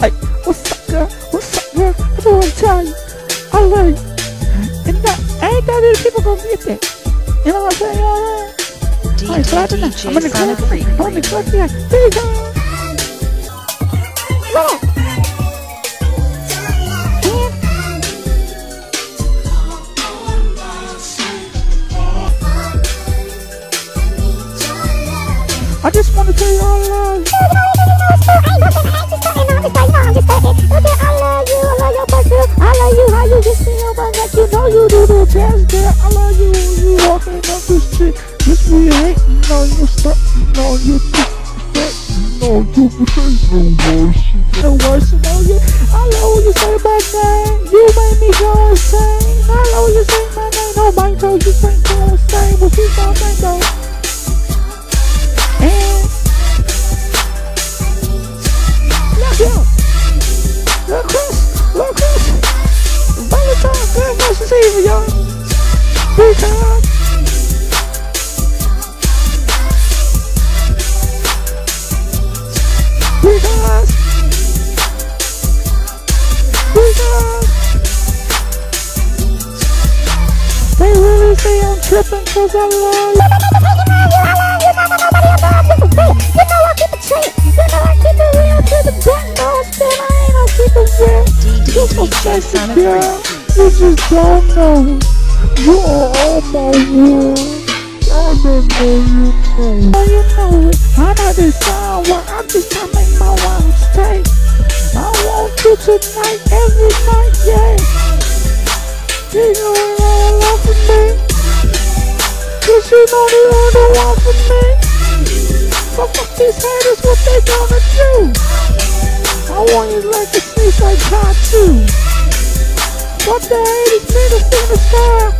Hey, what's up, girl? What's up, girl? I just want to tell you, I love you. And that, ain't that many people gonna get that. You know what I'm saying? You know what I'm saying? Alright, so I don't know. I'm in the club. I'm in the club. Yeah, big time. Look. I just want to tell you all love. I love you I love your person I love you, how you just see your man like you know you do the best, girl. I love you when you walking up the street. Just be hating on you, starting on you, hating on you, ain't no worse. No worse than you. I love when you say my name. You make me go insane. The back. No, still I ain't no keep a chain. You know I keep a real to the back door. Damn, I keep it real. You so sexy, girl. You just don't know. You are all my world. I don't know you know. Oh, you know it. I know this where I'm make my wife stay. I want you tonight, every night, yeah. You know it all love for me. Cause you know the only one for me. But fuck these haters, what they gonna do? I want you like a snake like hot too. What the haters niggas finna style?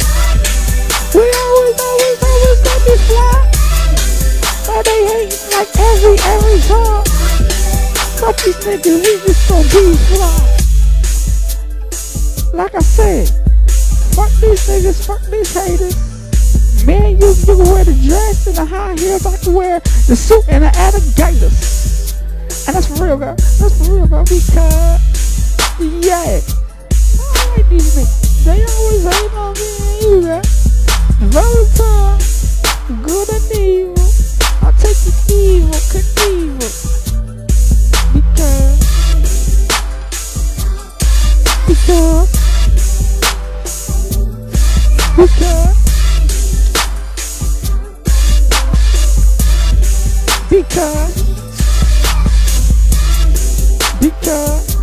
We always, always, always gonna be fly. But they hating like every, every time. Fuck these niggas, we just gonna be fly. Like I said, fuck these niggas, fuck these haters. Man, you, you can wear the dress and the high heels, I can wear the suit and the alligators. And that's for real, girl. That's for real, girl, because, yeah. I these niggas. They always hate on me and. Valentine, good and evil. I'll take the evil, Knievel. Because, because, because, because, because, because,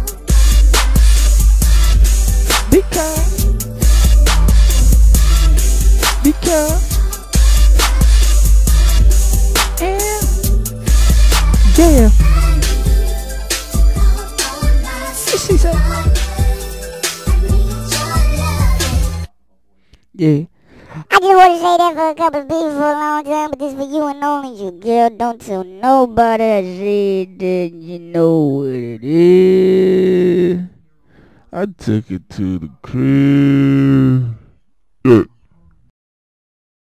because, and yeah. She said, yeah. I just want to say that for a couple of people for a long time, but this for you and only you, girl. Don't tell nobody I said that you know what it is. I took it to the crib.